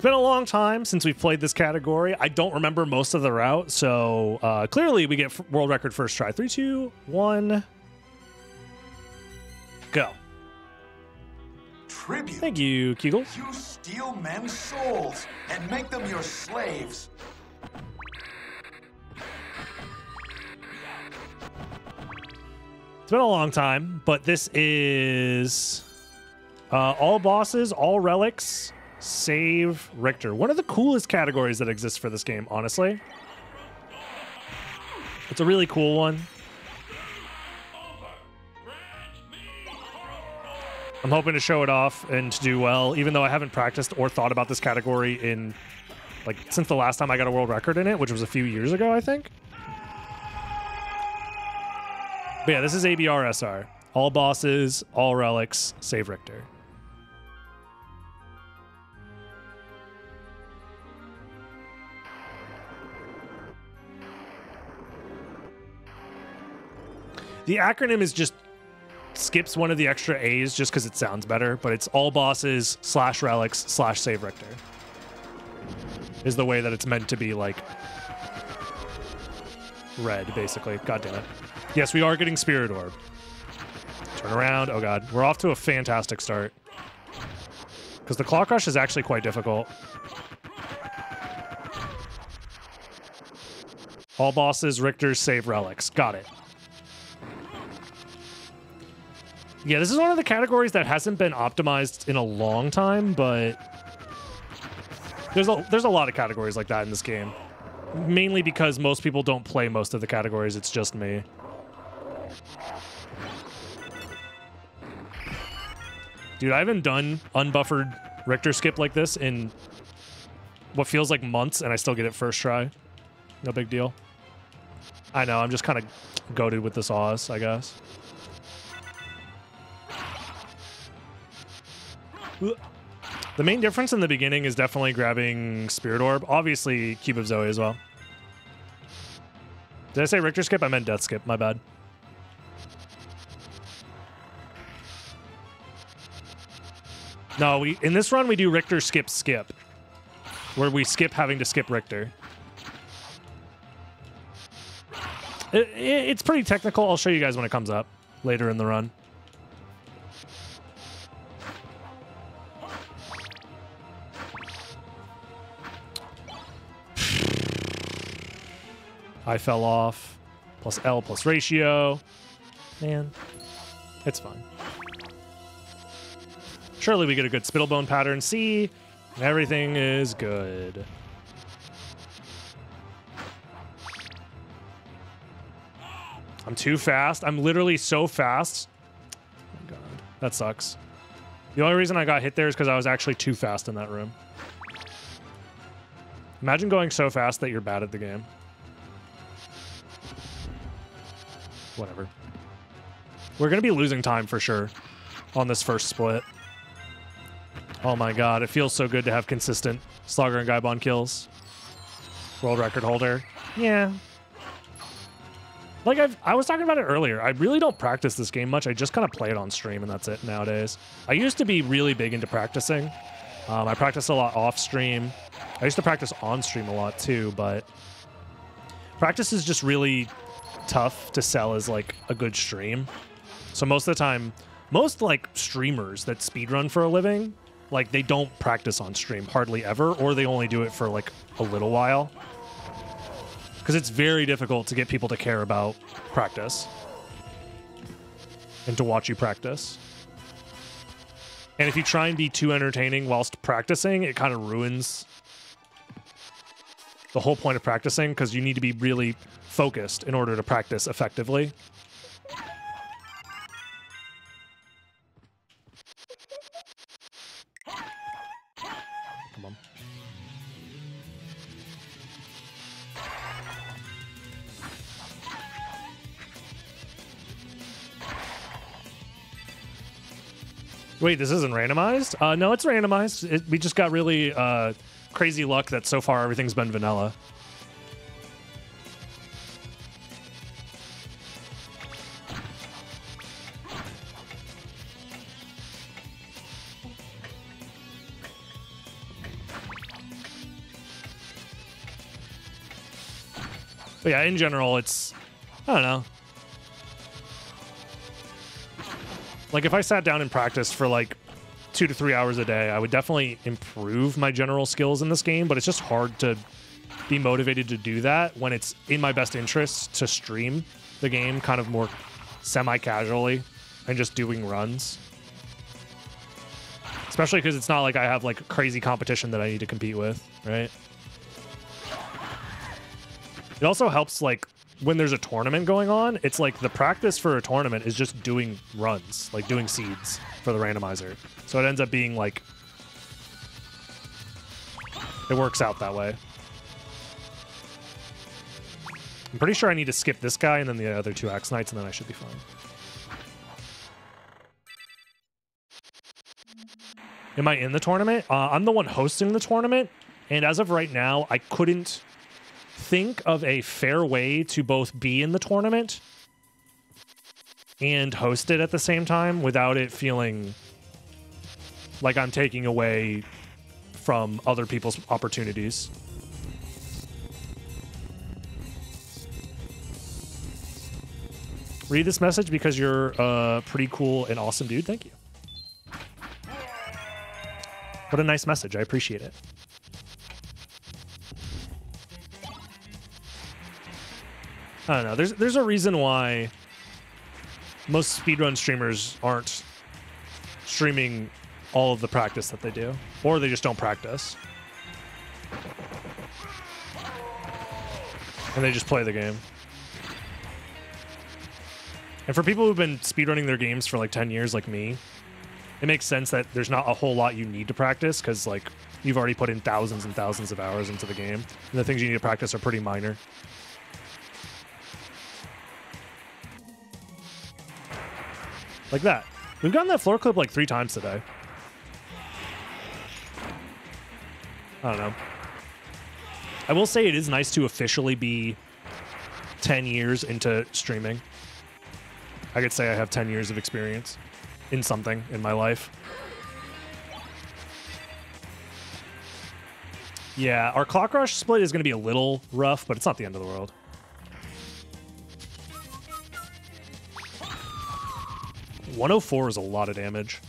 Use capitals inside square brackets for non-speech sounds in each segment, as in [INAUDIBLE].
It's been a long time since we've played this category. I don't remember most of the route, so uh, clearly we get world record first try. Three, two, one, go. Tribute. Thank you, Kegel. You steal men's souls and make them your slaves. It's been a long time, but this is uh, all bosses, all relics, save Richter. One of the coolest categories that exists for this game, honestly. It's a really cool one. I'm hoping to show it off and to do well, even though I haven't practiced or thought about this category in like since the last time I got a world record in it, which was a few years ago, I think. But yeah, this is ABR SR. All bosses, all relics, save Richter. The acronym is just skips one of the extra A's just because it sounds better, but it's all bosses slash relics slash save Richter. Is the way that it's meant to be like read, basically. God damn it. Yes, we are getting Spirit Orb. Turn around. Oh god. We're off to a fantastic start. Because the Clock Rush is actually quite difficult. All bosses, Richter's save relics. Got it. Yeah, this is one of the categories that hasn't been optimized in a long time, but there's a there's a lot of categories like that in this game. Mainly because most people don't play most of the categories, it's just me. Dude, I haven't done unbuffered Richter skip like this in what feels like months, and I still get it first try. No big deal. I know, I'm just kind of goaded with this Oz, I guess. The main difference in the beginning is definitely grabbing Spirit Orb. Obviously, Cube of Zoe as well. Did I say Richter skip? I meant Death skip. My bad. No, we in this run we do Richter skip skip, where we skip having to skip Richter. It, it, it's pretty technical. I'll show you guys when it comes up later in the run. I fell off. Plus L plus ratio. Man, it's fine. Surely we get a good spittlebone pattern. See, everything is good. I'm too fast. I'm literally so fast. Oh god, that sucks. The only reason I got hit there is because I was actually too fast in that room. Imagine going so fast that you're bad at the game. Whatever. We're going to be losing time for sure on this first split. Oh my god, it feels so good to have consistent Slogra and Gaibon kills. World record holder. Yeah. Like I've, I was talking about it earlier. I really don't practice this game much. I just kind of play it on stream and that's it nowadays. I used to be really big into practicing. Um, I practice a lot off stream. I used to practice on stream a lot too, but practice is just really tough to sell as like a good stream. So most of the time, most like streamers that speedrun for a living, like they don't practice on stream hardly ever, or they only do it for like a little while. Because it's very difficult to get people to care about practice and to watch you practice. And if you try and be too entertaining whilst practicing, it kind of ruins the whole point of practicing because you need to be really focused in order to practice effectively. Come on. Wait, this isn't randomized? Uh, no, it's randomized. It, we just got really uh, crazy luck that so far everything's been vanilla. But yeah, in general, it's I don't know. Like if I sat down and practiced for like two to three hours a day, I would definitely improve my general skills in this game. But it's just hard to be motivated to do that when it's in my best interest to stream the game kind of more semi-casually and just doing runs. Especially because it's not like I have like crazy competition that I need to compete with, right? It also helps like when there's a tournament going on, it's like the practice for a tournament is just doing runs, like doing seeds for the randomizer. So it ends up being like it works out that way. I'm pretty sure I need to skip this guy and then the other two Axe Knights, and then I should be fine. Am I in the tournament? Uh, I'm the one hosting the tournament, and as of right now, I couldn't think of a fair way to both be in the tournament and host it at the same time without it feeling like I'm taking away from other people's opportunities. Read this message because you're a pretty cool and awesome dude. Thank you. What a nice message. I appreciate it. I don't know. There's there's a reason why most speedrun streamers aren't streaming all of the practice that they do, or they just don't practice. And they just play the game. And for people who've been speedrunning their games for like 10 years like me, it makes sense that there's not a whole lot you need to practice because like you've already put in thousands and thousands of hours into the game. And the things you need to practice are pretty minor. Like that. We've gotten that floor clip like three times today. I don't know. I will say it is nice to officially be 10 years into streaming. I could say I have 10 years of experience in something in my life. Yeah, our clock rush split is going to be a little rough, but it's not the end of the world. One hundred four is a lot of damage.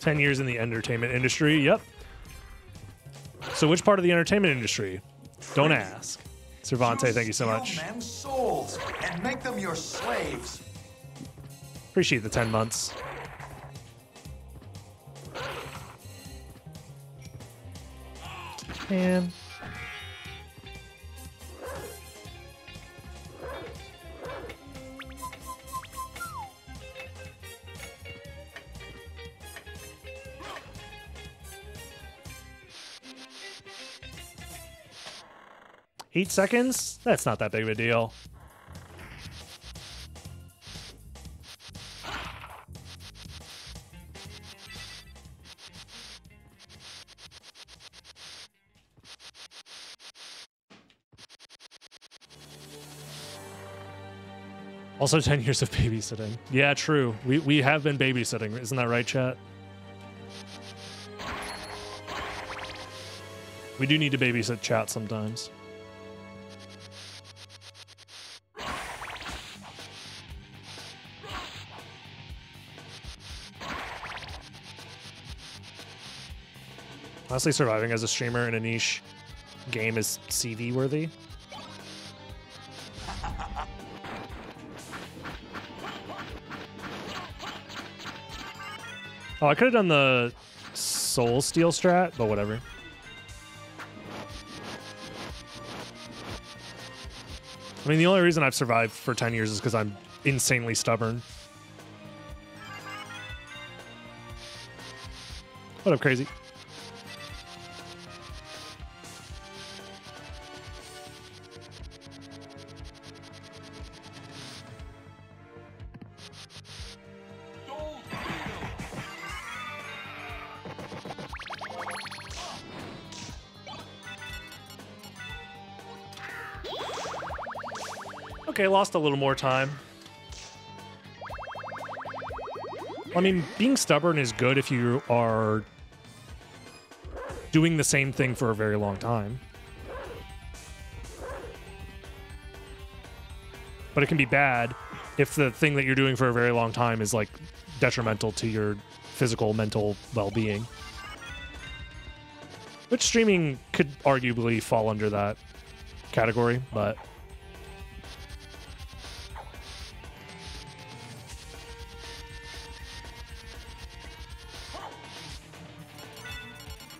Ten years in the entertainment industry. Yep. So, which part of the entertainment industry? Don't ask. Cervante, thank you so much. Men's souls and make them your slaves. Appreciate the 10 months. Man. Eight seconds? That's not that big of a deal. Also 10 years of babysitting. Yeah, true. We, we have been babysitting. Isn't that right, chat? We do need to babysit chat sometimes. Honestly, surviving as a streamer in a niche game is CV worthy. Oh, I could have done the soul steal strat, but whatever. I mean, the only reason I've survived for 10 years is because I'm insanely stubborn. What up, crazy? Lost a little more time. I mean, being stubborn is good if you are doing the same thing for a very long time. But it can be bad if the thing that you're doing for a very long time is like detrimental to your physical, mental well being. Which streaming could arguably fall under that category, but.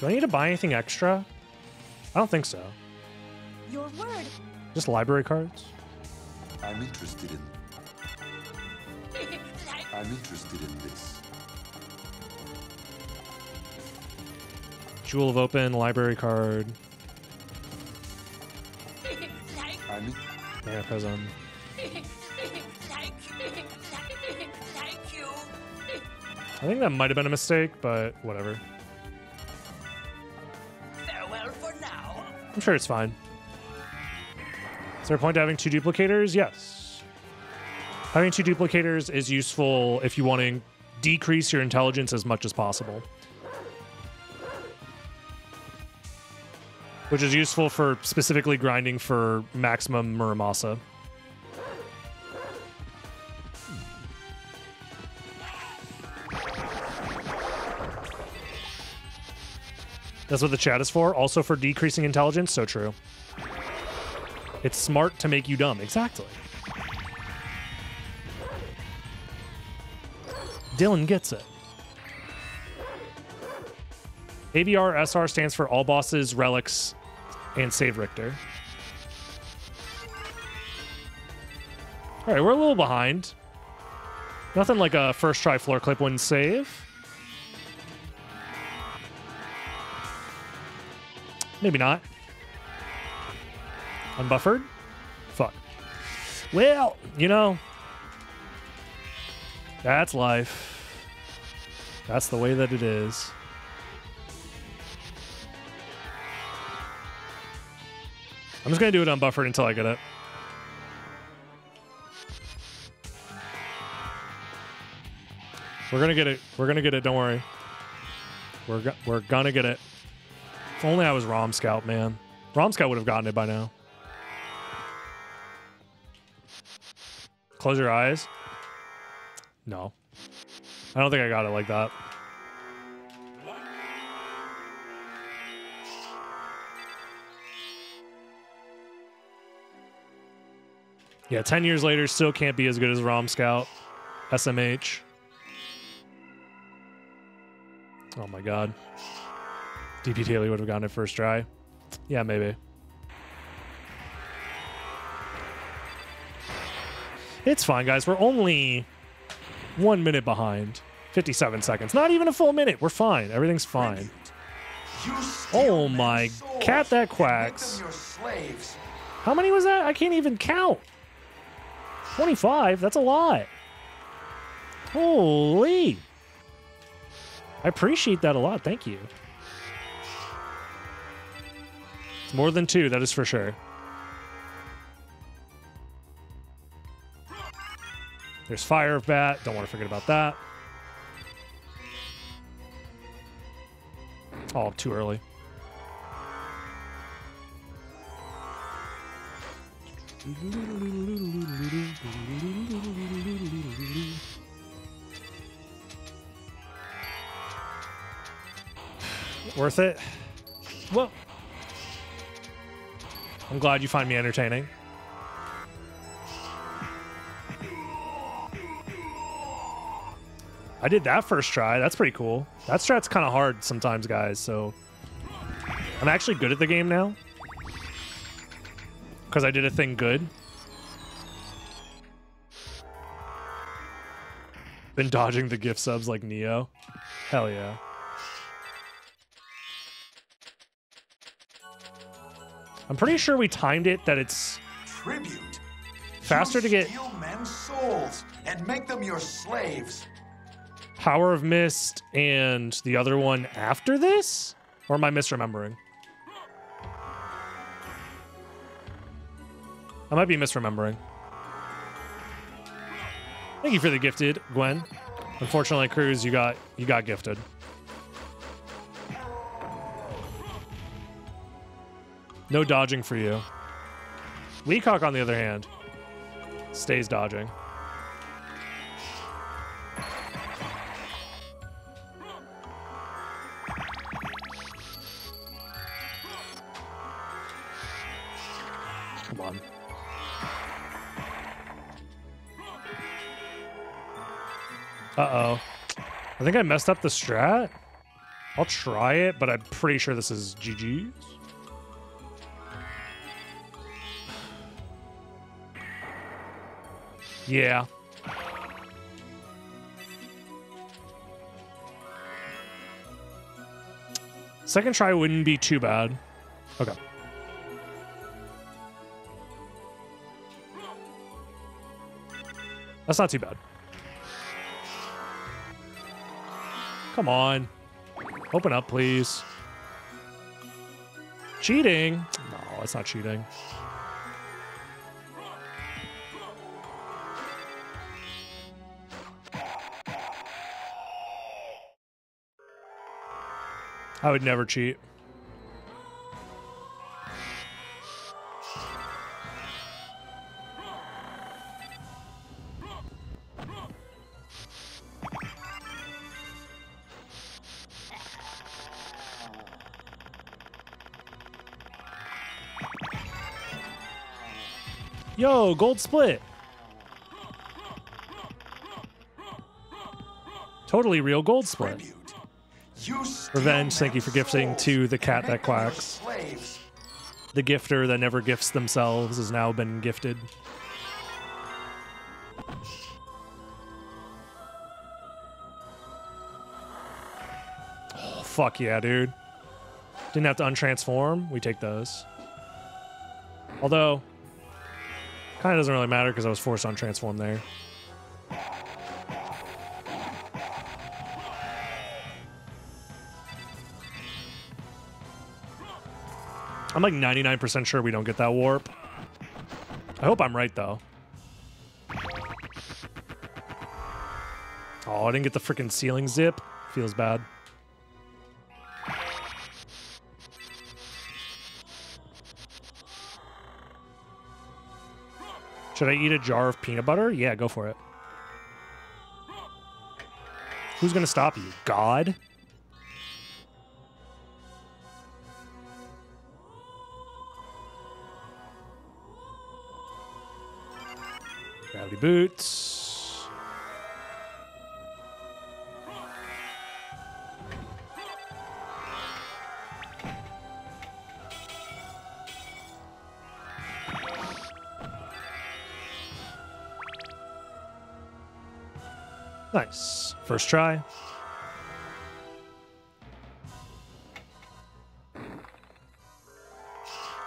Do I need to buy anything extra? I don't think so. Your word. Just library cards? I'm interested in. I'm interested in this. Jewel of Open, library card, I'm in- mana prism. Um, I think that might have been a mistake, but whatever. I'm sure it's fine. Is there a point to having two duplicators? Yes. Having two duplicators is useful if you want to decrease your intelligence as much as possible. Which is useful for specifically grinding for maximum Muramasa. That's what the chat is for. Also for decreasing intelligence. So true. It's smart to make you dumb. Exactly. Dylan gets it. ABR SR stands for All Bosses, Relics, and Save Richter. All right, we're a little behind. Nothing like a first try floor clip wouldn't save. Maybe not. Unbuffered? Fuck. Well, you know, that's life. That's the way that it is. I'm just gonna do it unbuffered until I get it. We're gonna get it. We're gonna get it. Don't worry. We're go- we're gonna get it. If only I was Rom Scout, man. Rom Scout would have gotten it by now. Close your eyes. No. I don't think I got it like that. Yeah, 10 years later, still can't be as good as ROM Scout. SMH. Oh my god. DP Taylor would have gotten it first try. Yeah, maybe. It's fine, guys. We're only one minute behind. 57 seconds. Not even a full minute. We're fine. Everything's fine. Oh my cat, that quacks. How many was that? I can't even count. 25? That's a lot. Holy. I appreciate that a lot. Thank you. More than two, that is for sure. There's Fire of Bat. Don't want to forget about that. Oh, too early. Worth it? Well, I'm glad you find me entertaining. I did that first try. That's pretty cool. That strat's kind of hard sometimes, guys, so I'm actually good at the game now. Because I did a thing good. Been dodging the gift subs like Neo. Hell yeah. I'm pretty sure we timed it that it's Tribute. faster you to get steal men's souls and make them your slaves. Power of Mist and the other one after this? Or am I misremembering? I might be misremembering. Thank you for the gifted, Gwen. Unfortunately, Cruz, you got you got gifted. No dodging for you. Weacock, on the other hand, stays dodging. Come on. Uh-oh. I think I messed up the strat. I'll try it, but I'm pretty sure this is GG's. Yeah. Second try wouldn't be too bad. Okay. That's not too bad. Come on. Open up, please. Cheating? No, it's not cheating. I would never cheat. Yo, gold split. Totally real gold split. Revenge, thank you for gifting to the cat that quacks. The gifter that never gifts themselves has now been gifted. Oh, fuck yeah, dude. Didn't have to untransform. We take those. Although, kind of doesn't really matter because I was forced on transform there. I'm like 99% sure we don't get that warp. I hope I'm right, though. Oh, I didn't get the freaking ceiling zip. Feels bad. Should I eat a jar of peanut butter? Yeah, go for it. Who's going to stop you? God? Boots. Nice. First try.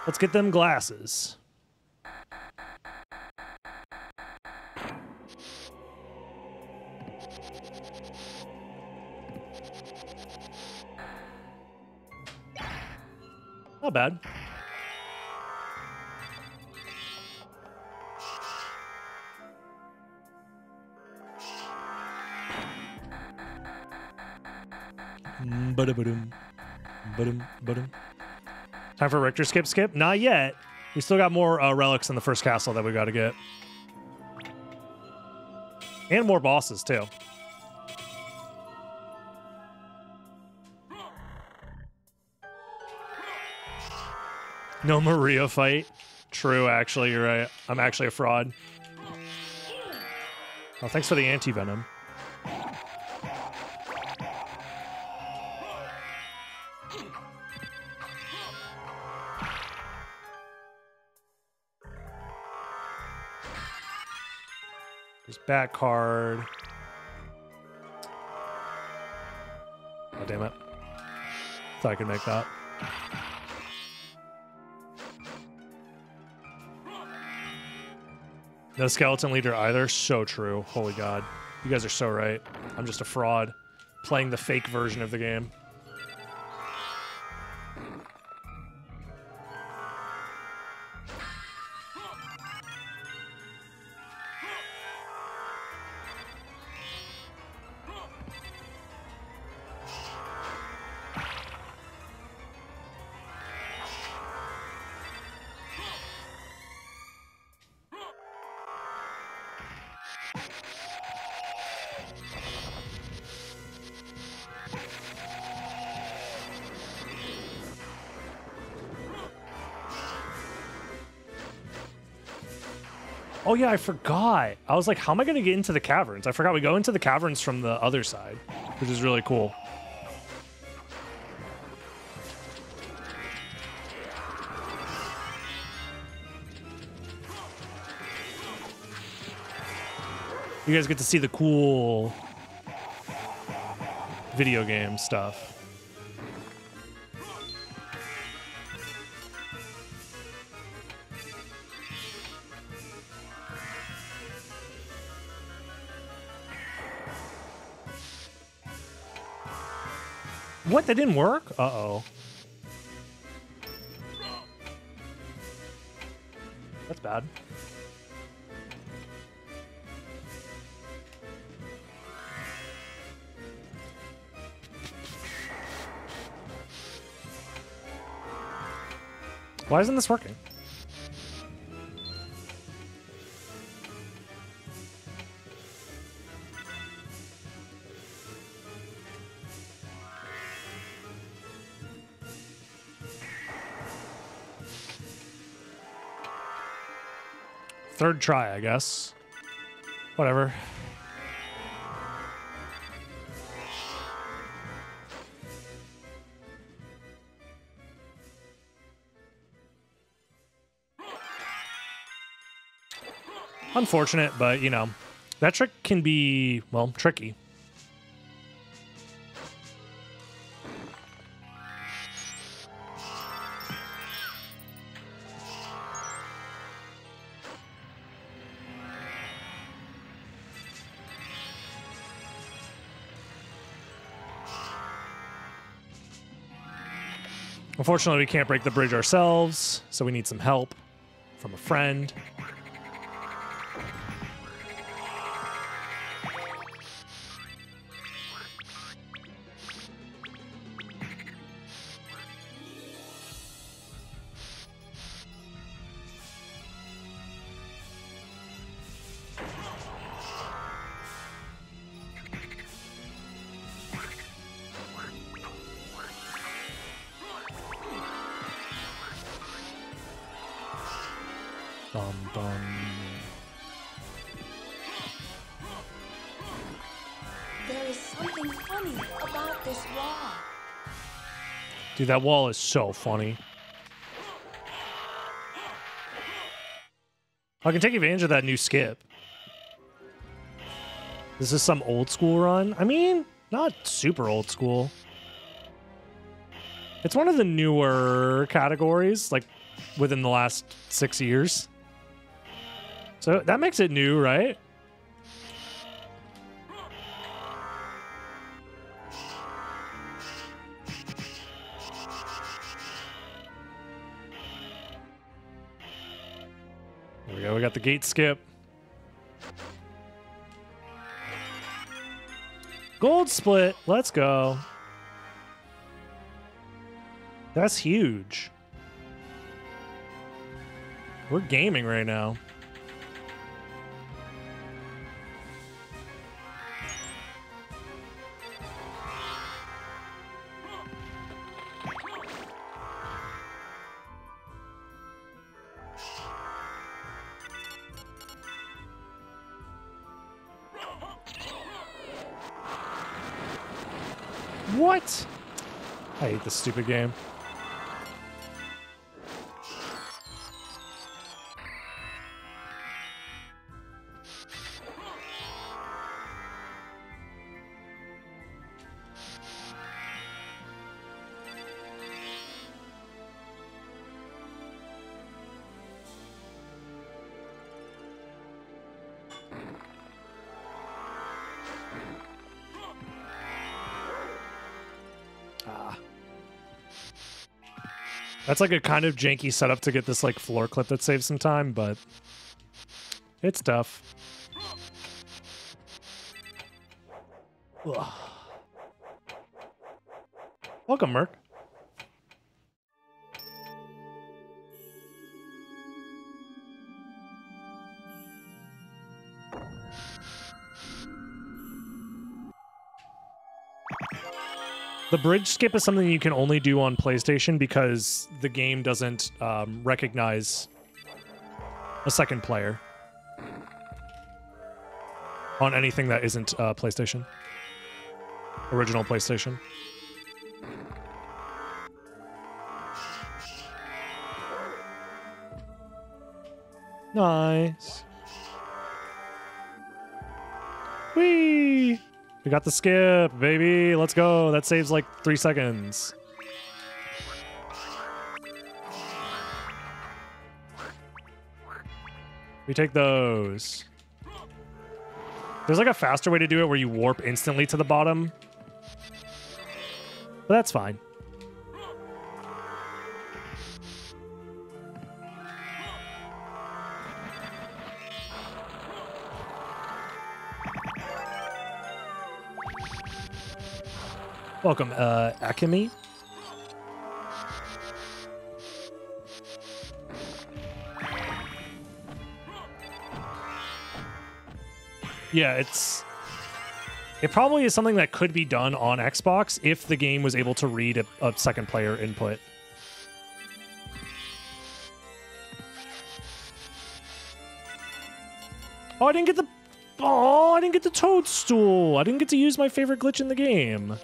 Let's get them glasses. Not bad. Mm. Time for Richter skip skip? Not yet. We still got more uh, relics in the first castle that we got to get. And more bosses, too. No Maria fight. True, actually, you're right. I'm actually a fraud. Oh, thanks for the anti-venom. His back card. Oh, damn it. Thought I could make that. No skeleton leader either. So true. Holy God. You guys are so right. I'm just a fraud playing the fake version of the game. Oh yeah, I forgot. I was like, how am I going to get into the caverns? I forgot we go into the caverns from the other side, which is really cool. You guys get to see the cool video game stuff. That didn't work? Uh-oh. That's bad. Why isn't this working? Third try, I guess. Whatever. Unfortunate, but you know, that trick can be, well, tricky. Unfortunately, we can't break the bridge ourselves, so we need some help from a friend. There is something funny about this wall. Dude, that wall is so funny. I can take advantage of that new skip. This is some old school run. I mean, not super old school. It's one of the newer categories, like within the last six years. So that makes it new, right? There we go. We got the gate skip. Gold split. Let's go. That's huge. We're gaming right now. This stupid game. That's like a kind of janky setup to get this like floor clip that saves some time, but it's tough. Ugh. Welcome, Merc. The bridge skip is something you can only do on PlayStation because the game doesn't um, recognize a second player. on anything that isn't uh, PlayStation. Original PlayStation. Nice. We got the skip, baby. Let's go. That saves like three seconds. We take those. There's like a faster way to do it where you warp instantly to the bottom. But that's fine. Welcome, uh, Akemi. Yeah, it's it probably is something that could be done on Xbox if the game was able to read a, a second player input. Oh, I didn't get the Oh, I didn't get the toadstool. I didn't get to use my favorite glitch in the game.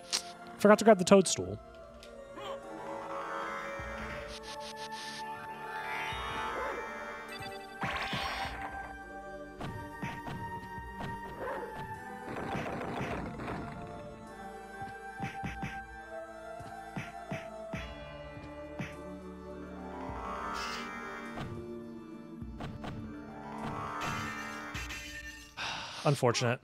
Forgot to grab the toadstool. [SIGHS] Unfortunate.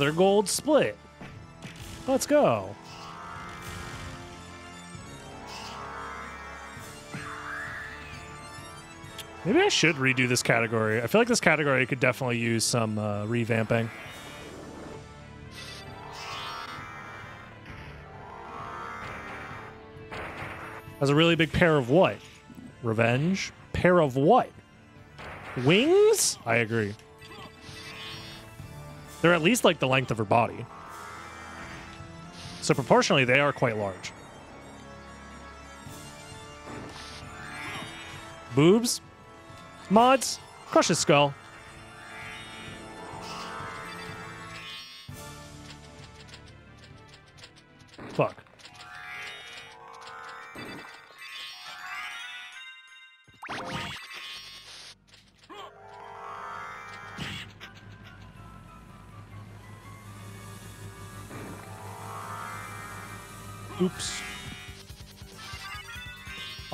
Another gold split. Let's go. Maybe I should redo this category. I feel like this category could definitely use some uh, revamping. Has a really big pair of what? Revenge? Pair of what? Wings? I agree. They're at least like the length of her body. So proportionally, they are quite large. Boobs? Mods? Crush his skull.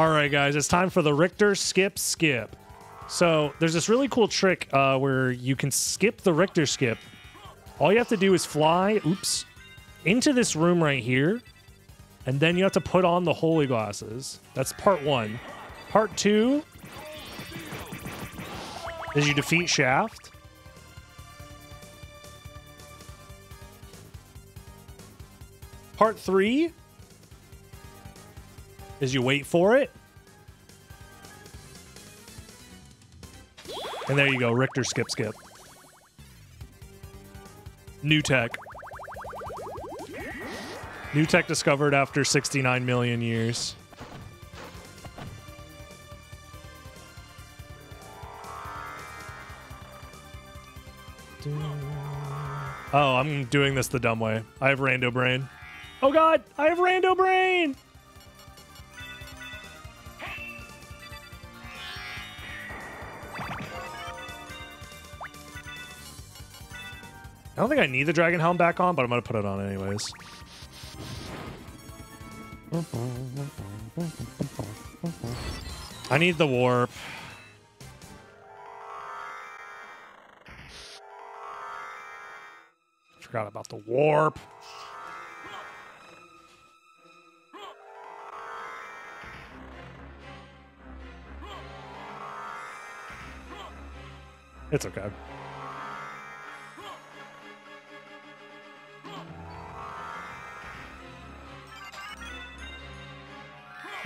All right, guys, it's time for the Richter skip skip. So there's this really cool trick uh, where you can skip the Richter skip. All you have to do is fly, oops, into this room right here, and then you have to put on the holy glasses. That's part one. Part two is you defeat Shaft. Part three is you wait for it. And there you go, Richter skip skip. New tech. New tech discovered after 69 million years. Oh, I'm doing this the dumb way. I have rando brain. Oh god, I have rando brain! I don't think I need the dragon helm back on, but I'm gonna put it on anyways. I need the warp. Forgot about the warp. It's okay.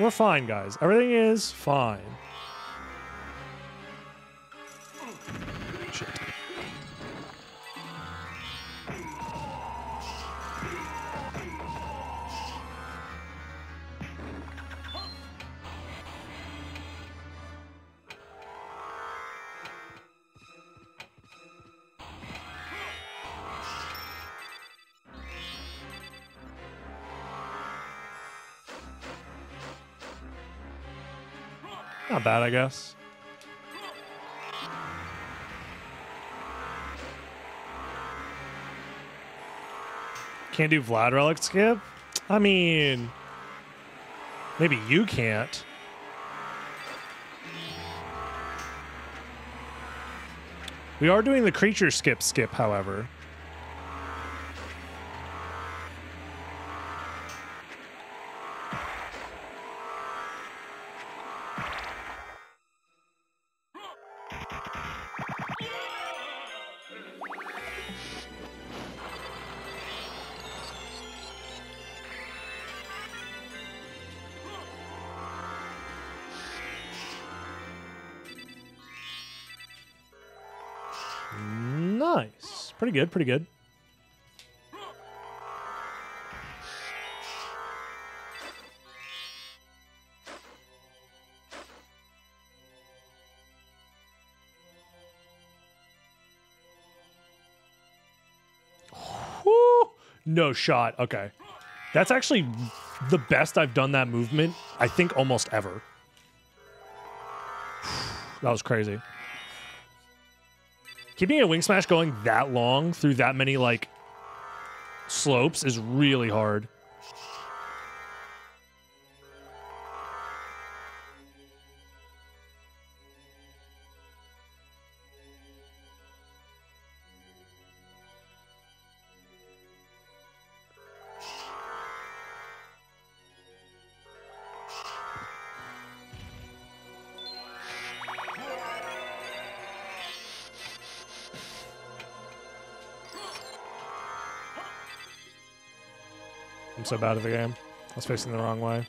We're fine, guys. Everything is fine. Not bad, I guess. Can't do Vlad Relic skip? I mean, maybe you can't. We are doing the creature skip skip, however. Pretty good, pretty good. No shot. Okay. That's actually the best I've done that movement, I think, almost ever. [SIGHS] That was crazy. Keeping a wing smash going that long through that many, like, slopes is really hard. So bad at the game. I was facing the wrong way.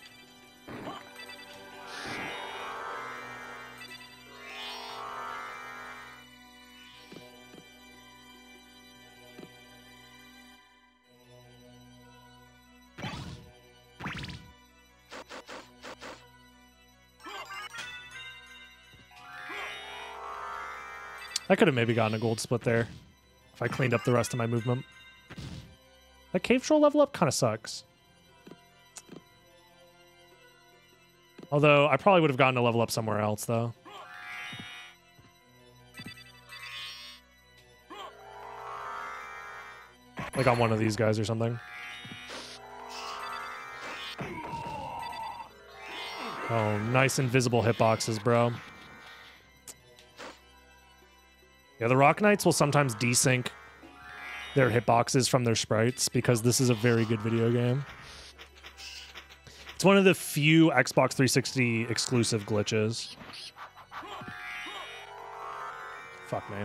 I could have maybe gotten a gold split there if I cleaned up the rest of my movement. That cave troll level up kind of sucks. Although I probably would have gotten a level up somewhere else though. Like on one of these guys or something. Oh, nice invisible hitboxes, bro. Yeah, the Rock Knights will sometimes desync their hitboxes from their sprites because this is a very good video game. It's one of the few Xbox 360 exclusive glitches. Fuck me.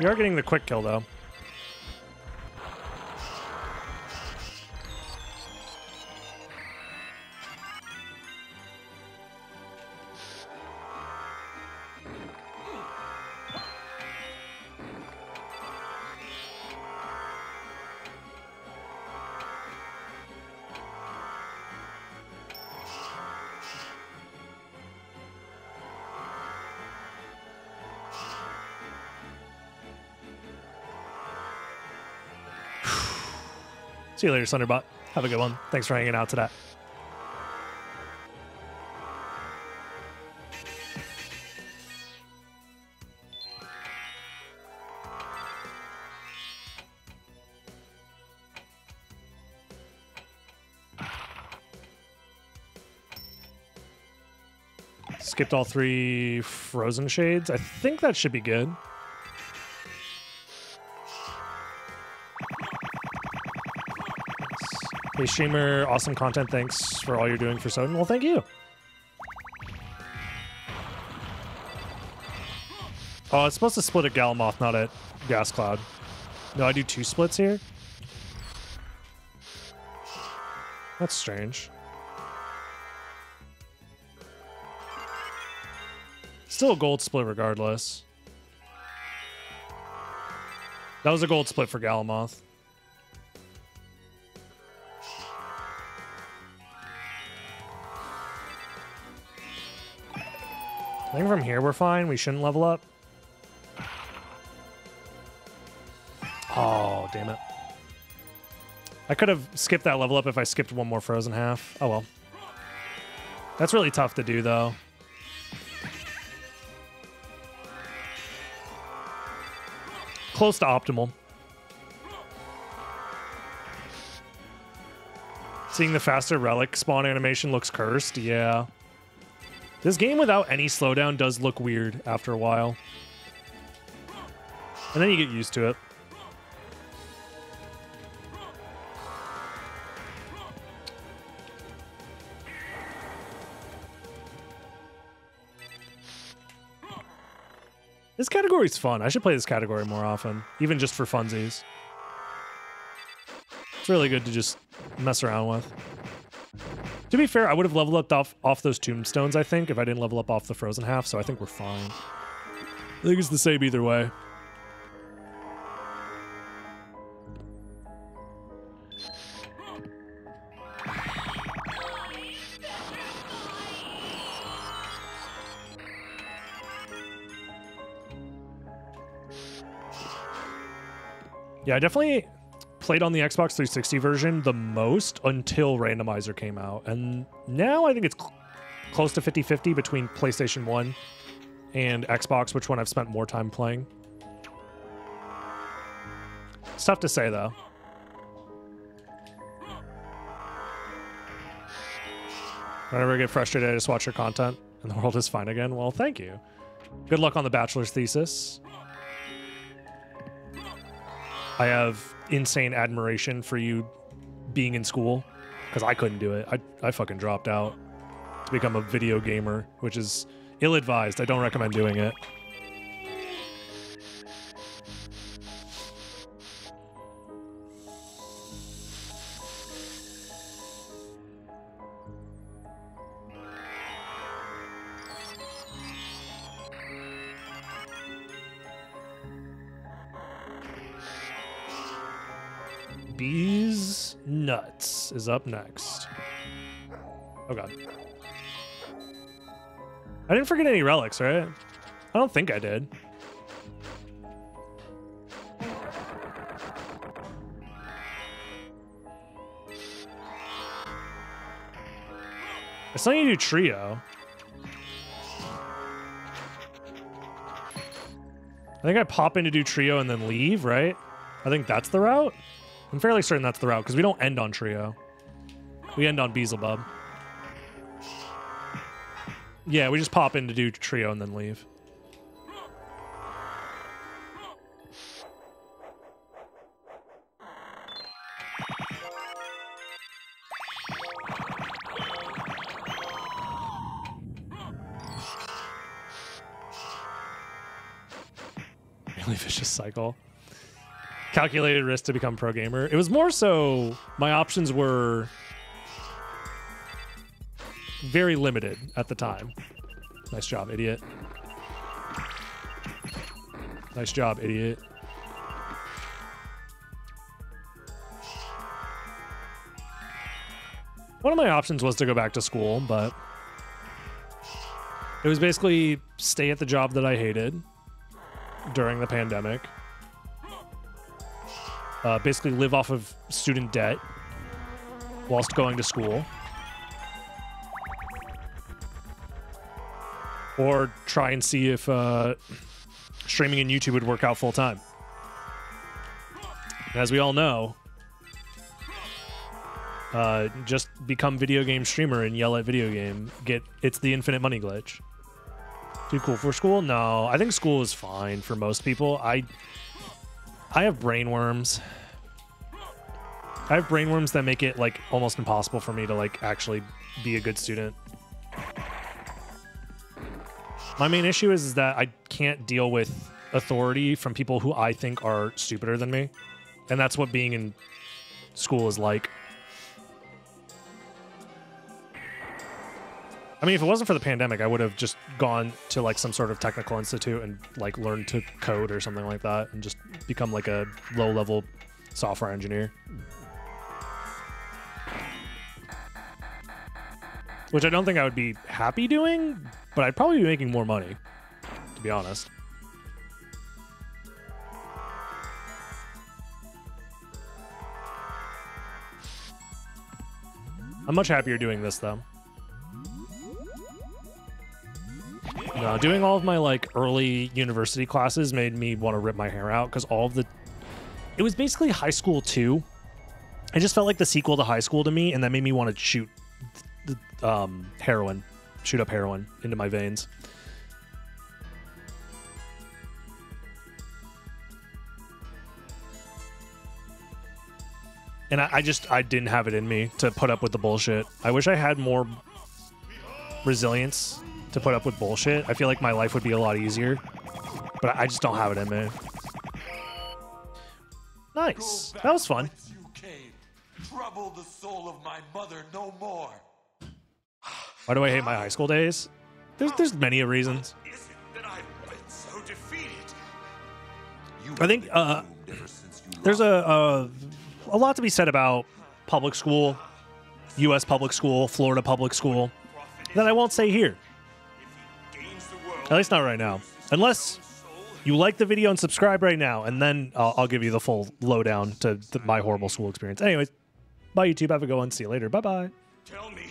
We are getting the quick kill though. See you later, Thunderbot. Have a good one. Thanks for hanging out today. Skipped all three frozen shades. I think that should be good. Hey, streamer, awesome content. Thanks for all you're doing for SotN. Well, thank you. Oh, it's supposed to split at Galamoth, not at Gas Cloud. No, I do two splits here. That's strange. Still a gold split regardless. That was a gold split for Galamoth. Think from here we're fine. We shouldn't level up. Oh, damn it. I could have skipped that level up if I skipped one more frozen half. Oh well. That's really tough to do though. Close to optimal. Seeing the faster relic spawn animation looks cursed. Yeah. This game without any slowdown does look weird after a while. And then you get used to it. This category's fun. I should play this category more often, even just for funsies. It's really good to just mess around with. To be fair, I would have leveled up off, off those tombstones, I think, if I didn't level up off the frozen half, so I think we're fine. I think it's the same either way. Yeah, I definitely played on the Xbox 360 version the most until Randomizer came out. And now I think it's cl- close to 50 50 between PlayStation 1 and Xbox, which one I've spent more time playing. It's tough to say, though. Whenever I get frustrated, I just watch your content and the world is fine again. Well, thank you. Good luck on the bachelor's thesis. I have insane admiration for you being in school because I couldn't do it. I, I fucking dropped out to become a video gamer, which is ill advised. I don't recommend doing it. Is up next. Oh god. I didn't forget any relics, right? I don't think I did. I still need to do trio. I think I pop in to do trio and then leave, right? I think that's the route. I'm fairly certain that's the route because we don't end on trio. We end on Beelzebub. Yeah, we just pop in to do trio and then leave. Really vicious cycle. Calculated risk to become pro gamer. It was more so my options were very limited at the time. Nice job, idiot. Nice job, idiot. One of my options was to go back to school, but it was basically stay at the job that I hated during the pandemic. Uh, basically live off of student debt whilst going to school. Or try and see if uh, streaming in YouTube would work out full time. As we all know, uh, just become video game streamer and yell at video game. Get it's the infinite money glitch. Too cool for school? No, I think school is fine for most people. I I have brain worms. I have brain worms that make it like almost impossible for me to like actually be a good student. My main issue is, is that I can't deal with authority from people who I think are stupider than me. And that's what being in school is like. I mean, if it wasn't for the pandemic, I would have just gone to like some sort of technical institute and like learned to code or something like that and just become like a low level software engineer. Which I don't think I would be happy doing, but I'd probably be making more money, to be honest. I'm much happier doing this though. No, doing all of my like early university classes made me want to rip my hair out because all of the it was basically high school too. It just felt like the sequel to high school to me, and that made me want to shoot the um, heroin, shoot up heroin into my veins. And I, I just I didn't have it in me to put up with the bullshit. I wish I had more resilience to put up with bullshit. I feel like my life would be a lot easier, but I just don't have it in me. Nice. That was fun. Trouble the soul of my mother no more. Why do I hate my high school days? There's there's many reasons. I think, uh, There's a, a a lot to be said about public school, U.S. public school, Florida public school, that I won't say here. At least not right now, unless you like the video and subscribe right now, and then I'll, I'll give you the full lowdown to th- my horrible school experience. Anyways, bye YouTube. Have a good one. See you later. Bye bye. Tell me,